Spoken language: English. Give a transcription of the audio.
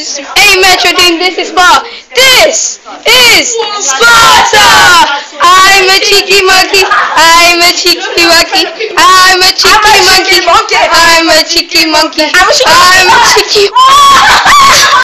is A Metro Team. This is Sparta. This is Sparta. I'm a cheeky monkey. I'm a cheeky monkey. I'm a cheeky monkey. I'm a cheeky monkey. I'm a cheeky.